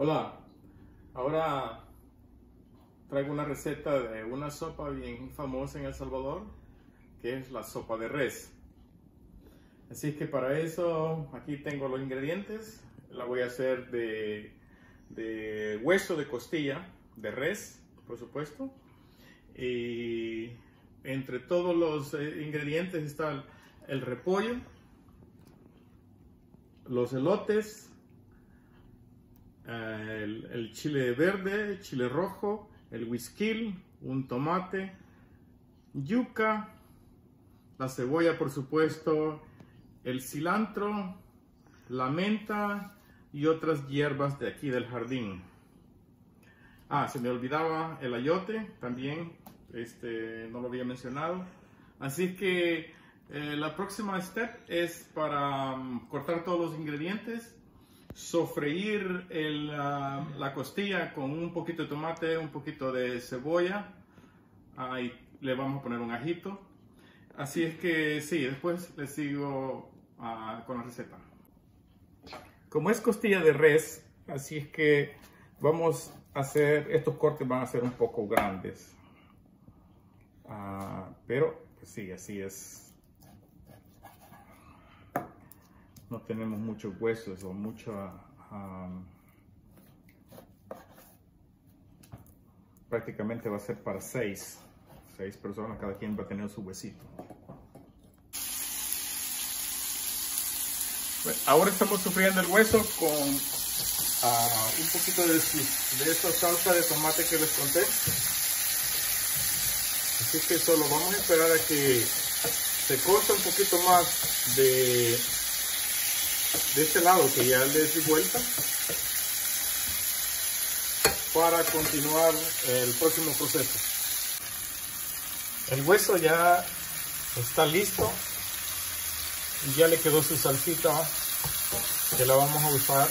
Hola, ahora traigo una receta de una sopa bien famosa en El Salvador, que es la sopa de res. Así que para eso aquí tengo los ingredientes. La voy a hacer de, de hueso de costilla, de res, por supuesto. Y entre todos los eh, ingredientes está el, el repollo, los elotes, eh, el, chile verde, chile rojo, el whisky, un tomate, yuca, la cebolla por supuesto, el cilantro, la menta y otras hierbas de aquí del jardín. Ah, se me olvidaba el ayote también, este, no lo había mencionado. Así que eh, la próxima step es para um, cortar todos los ingredientes, sofreír uh, la costilla con un poquito de tomate, un poquito de cebolla, ahí le vamos a poner un ajito. Así es que sí, después les sigo uh, con la receta. Como es costilla de res, así es que vamos a hacer, estos cortes van a ser un poco grandes. Uh, pero pues sí, así es no tenemos muchos huesos o mucho... Um, prácticamente va a ser para seis, seis personas, cada quien va a tener su huesito. Ahora estamos sufriendo el hueso con uh, un poquito de, de esa salsa de tomate que les conté. Así que solo vamos a esperar a que se corte un poquito más de de este lado que ya le di vuelta para continuar el próximo proceso. El hueso ya está listo y ya le quedó su salsita que la vamos a usar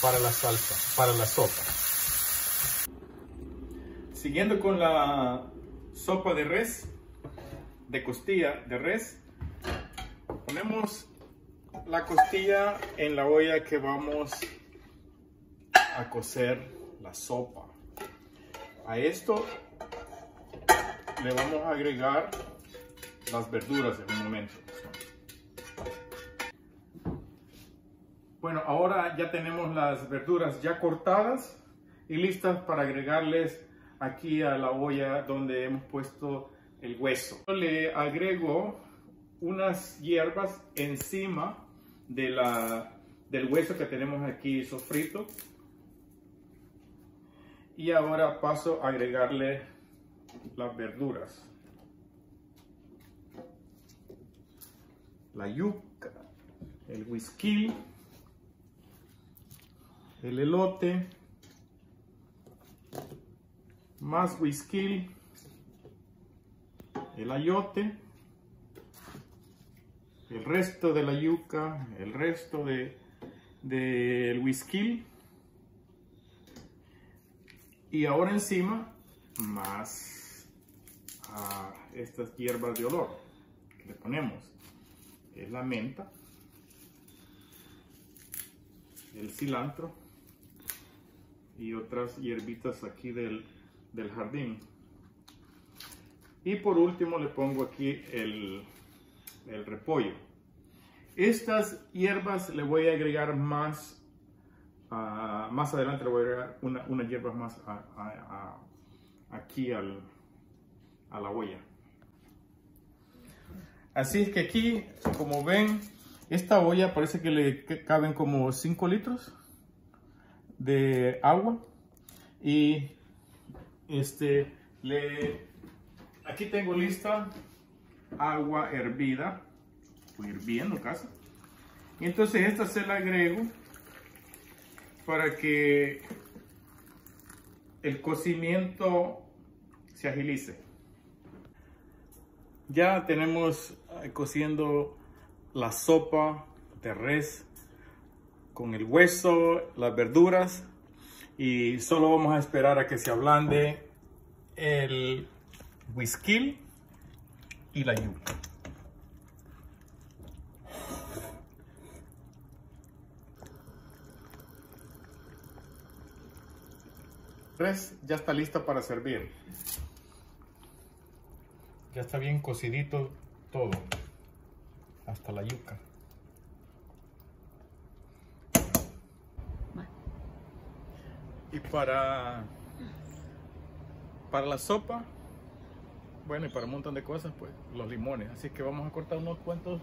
para la salsa, para la sopa. Siguiendo con la sopa de res, de costilla de res, ponemos la costilla en la olla que vamos a cocer la sopa. A esto le vamos a agregar las verduras en un momento. Bueno, ahora ya tenemos las verduras ya cortadas y listas para agregarles aquí a la olla donde hemos puesto el hueso. Le agrego unas hierbas encima de la, del hueso que tenemos aquí sofrito. Y ahora paso a agregarle las verduras. La yuca, el whisky, el elote, más whisky, el ayote, el resto de la yuca, el resto del de, whisky. Y ahora encima más a estas hierbas de olor que le ponemos. Es la menta, el cilantro y otras hierbitas aquí del, del jardín. Y por último le pongo aquí el, el repollo. Estas hierbas le voy a agregar más, uh, más adelante le voy a agregar una, hierbas más aquí al, a la olla. Así es que aquí, como ven, esta olla parece que le caben como 5 litros de agua. Y este, le, aquí tengo lista agua hervida, o hirviendo casi. Y entonces esta se la agrego para que el cocimiento se agilice. Ya tenemos eh, cociendo la sopa de res con el hueso, las verduras y solo vamos a esperar a que se ablande el whisky y la yuca. Res ya está lista para servir. Ya está bien cocidito todo. Hasta la yuca. Y para, para la sopa, bueno, y para un montón de cosas, pues los limones. Así que vamos a cortar unos cuantos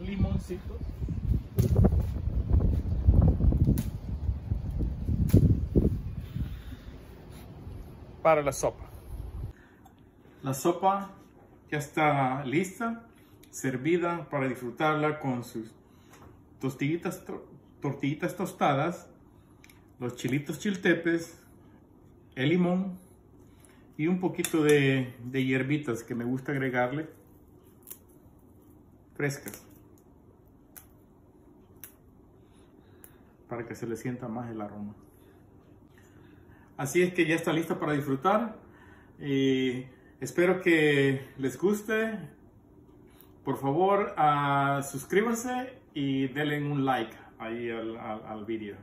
limoncitos. Para la sopa. La sopa ya está lista, servida para disfrutarla con sus tostillitas, tortillitas tostadas los chilitos chiltepes, el limón y un poquito de, hierbitas que me gusta agregarle frescas para que se le sienta más el aroma. Así es que ya está lista para disfrutar. espero que les guste. Por favor, uh, suscríbanse y denle un like ahí al, al, al vídeo.